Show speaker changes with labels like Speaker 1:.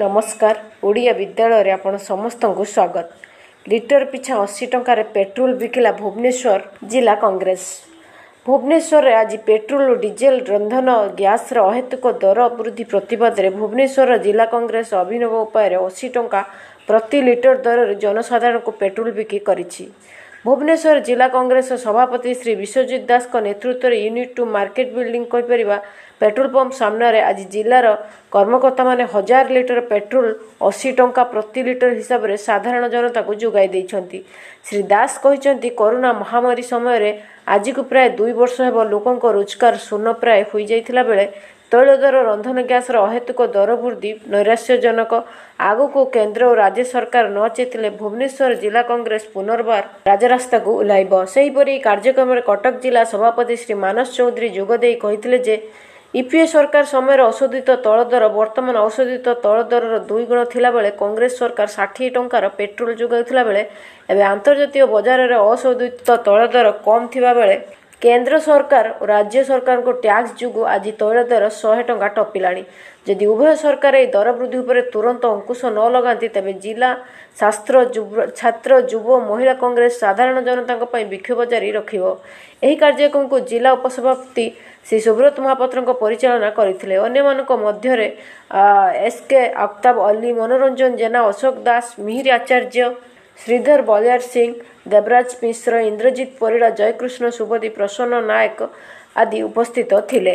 Speaker 1: ନମସ୍କାର ଓଡ଼ିଆ ବିଦ୍ୟାଳୟରେ ଆପଣ ସମସ୍ତଙ୍କୁ ସ୍ୱାଗତ। ଲିଟର ପିଛା ଅଶୀ ଟଙ୍କାରେ ପେଟ୍ରୋଲ ବିକିଲା ଭୁବନେଶ୍ୱର ଜିଲ୍ଲା କଂଗ୍ରେସ। ଭୁବନେଶ୍ୱରରେ ଆଜି ପେଟ୍ରୋଲ ଓ ଡିଜେଲ ରନ୍ଧନ ଗ୍ୟାସର ଅହେତୁକ ଦର ବୃଦ୍ଧି ପ୍ରତିବାଦରେ ଭୁବନେଶ୍ୱର ଜିଲ୍ଲା କଂଗ୍ରେସ ଅଭିନବ ଉପାୟରେ ଅଶୀ ଟଙ୍କା ପ୍ରତି ଲିଟର ଦରରେ ଜନସାଧାରଣଙ୍କୁ ପେଟ୍ରୋଲ ବିକ୍ରି କରିଛି। ଭୁବନେଶ୍ୱର ଜିଲ୍ଲା କଂଗ୍ରେସ ସଭାପତି ଶ୍ରୀ ବିଶ୍ୱଜିତ ଦାସଙ୍କ ନେତୃତ୍ୱରେ ୟୁନିଟ୍ ଟୁ ମାର୍କେଟ ବିଲ୍ଡିଂ କହିପାରିବା ପେଟ୍ରୋଲ ପମ୍ପ ସାମ୍ନାରେ ଆଜି ଜିଲ୍ଲାର କର୍ମକର୍ତ୍ତାମାନେ ହଜାର ଲିଟର ପେଟ୍ରୋଲ ଅଶୀ ଟଙ୍କା ପ୍ରତି ଲିଟର ହିସାବରେ ସାଧାରଣ ଜନତାକୁ ଯୋଗାଇ ଦେଇଛନ୍ତି। ଶ୍ରୀ ଦାସ କହିଛନ୍ତି କରୋନା ମହାମାରୀ ସମୟରେ ଆଜିକୁ ପ୍ରାୟ ଦୁଇ ବର୍ଷ ହେବ ଲୋକଙ୍କ ରୋଜଗାର ଶୂନ୍ୟ ପ୍ରାୟ ହୋଇଯାଇଥିଲା ବେଳେ ତୈଳ ଦର ରନ୍ଧନ ଗ୍ୟାସର ଅହେତୁକ ଦର ବୃଦ୍ଧି ନୈରାଶ୍ୟଜନକ। ଆଗକୁ କେନ୍ଦ୍ର ଓ ରାଜ୍ୟ ସରକାର ନ ଚେତିଲେ ଭୁବନେଶ୍ୱର ଜିଲ୍ଲା କଂଗ୍ରେସ ପୁନର୍ବାର ରାଜରାସ୍ତାକୁ ଓହ୍ଲାଇବ। ସେହିପରି କାର୍ଯ୍ୟକ୍ରମରେ କଟକ ଜିଲ୍ଲା ସଭାପତି ଶ୍ରୀ ମାନସ ଚୌଧୁରୀ ଯୋଗଦେଇ କହିଥିଲେ ଯେ ୟୁପିଏ ସରକାର ସମୟରେ ଅଶୋଧିତ ତୈଳ ଦର ବର୍ତ୍ତମାନ ଅଶୋଧିତ ତୈଳ ଦରର ଦୁଇ ଗୁଣ ଥିଲାବେଳେ କଂଗ୍ରେସ ସରକାର ଷାଠିଏ ଟଙ୍କାର ପେଟ୍ରୋଲ ଯୋଗାଉଥିଲା ବେଳେ ଏବେ ଆନ୍ତର୍ଜାତୀୟ ବଜାରରେ ଅଶୋଧିତ ତୈଳ ଦର କମ୍ ଥିବାବେଳେ କେନ୍ଦ୍ର ସରକାର ଓ ରାଜ୍ୟ ସରକାରଙ୍କ ଟ୍ୟାକ୍ସ ଯୋଗୁଁ ଆଜି ତୈଳ ଦର ଶହେ ଟଙ୍କା ଟପିଲାଣି। ଯଦି ଉଭୟ ସରକାର ଏହି ଦର ବୃଦ୍ଧି ଉପରେ ତୁରନ୍ତ ଅଙ୍କୁଶ ନ ଲଗାନ୍ତି ତେବେ ଜିଲ୍ଲା ଶାସ୍ତ୍ର ଛାତ୍ର ଯୁବ ମହିଳା କଂଗ୍ରେସ ସାଧାରଣ ଜନତାଙ୍କ ପାଇଁ ବିକ୍ଷୋଭ ଜାରି ରଖିବ। ଏହି କାର୍ଯ୍ୟକ୍ରମକୁ ଜିଲ୍ଲା ଉପସଭାପତି ଶ୍ରୀ ସୁବ୍ରତ ମହାପାତ୍ରଙ୍କ ପରିଚାଳନା କରିଥିଲେ। ଅନ୍ୟମାନଙ୍କ ମଧ୍ୟରେ ଏସ୍ କେ ଆଫତାବ ଅଲି ମନୋରଞ୍ଜନ ଜେନା ଅଶୋକ ଦାସ ମିହିର ଆଚାର୍ଯ୍ୟ ଶ୍ରୀଧର ବଳିଆର ସିଂ ଦେବରାଜ ମିଶ୍ର ଇନ୍ଦ୍ରଜିତ ପରିଡ଼ା ଜୟକୃଷ୍ଣ ସୁବୋଧି ପ୍ରସନ୍ନ ନାୟକ ଆଦି ଉପସ୍ଥିତ ଥିଲେ।